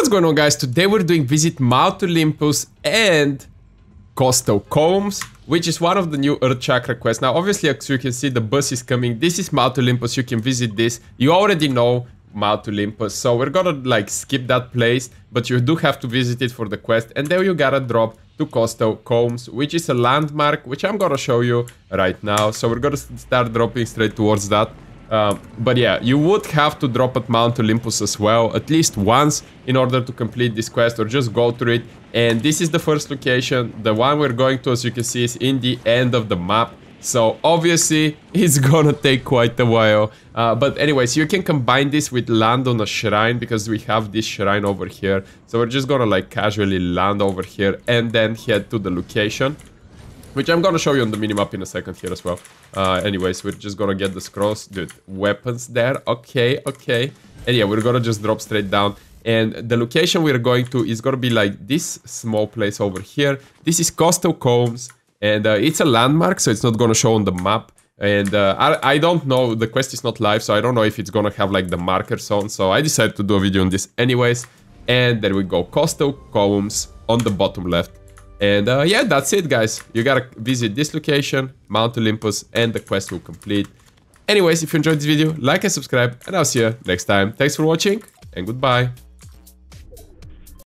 what's going on guys? Today we're doing Visit Mount Olympus and Coastal Columns, which is one of the new Earth Chakra quests. Now obviously as you can see the bus is coming. This is Mount Olympus, you can visit this. You already know Mount Olympus, so we're gonna like skip that place, but you do have to visit it for the quest. And then you gotta drop to Coastal Columns, which is a landmark, which I'm gonna show you right now. So we're gonna start dropping straight towards that. Um, but yeah, you would have to drop at Mount Olympus as well, at least once, in order to complete this quest, or just go through it. And this is the first location. The one we're going to, as you can see, is in the end of the map. So obviously, it's gonna take quite a while. Uh, but anyways, you can combine this with land on a shrine, because we have this shrine over here. So we're just gonna like casually land over here, and then head to the location. Which I'm gonna show you on the minimap in a second here as well. Uh, anyways, we're just gonna get the scrolls. Dude, weapons there. Okay, okay. And yeah, we're gonna just drop straight down. And the location we're going to is gonna be like this small place over here. This is Coastal Columns. And uh, it's a landmark, so it's not gonna show on the map. And uh, I, I don't know, the quest is not live, so I don't know if it's gonna have like the markers on. So I decided to do a video on this anyways. And there we go, Coastal Columns on the bottom left. And uh, yeah, that's it, guys. You gotta visit this location, Mount Olympus, and the quest will complete. Anyways, if you enjoyed this video, like and subscribe, and I'll see you next time. Thanks for watching, and goodbye.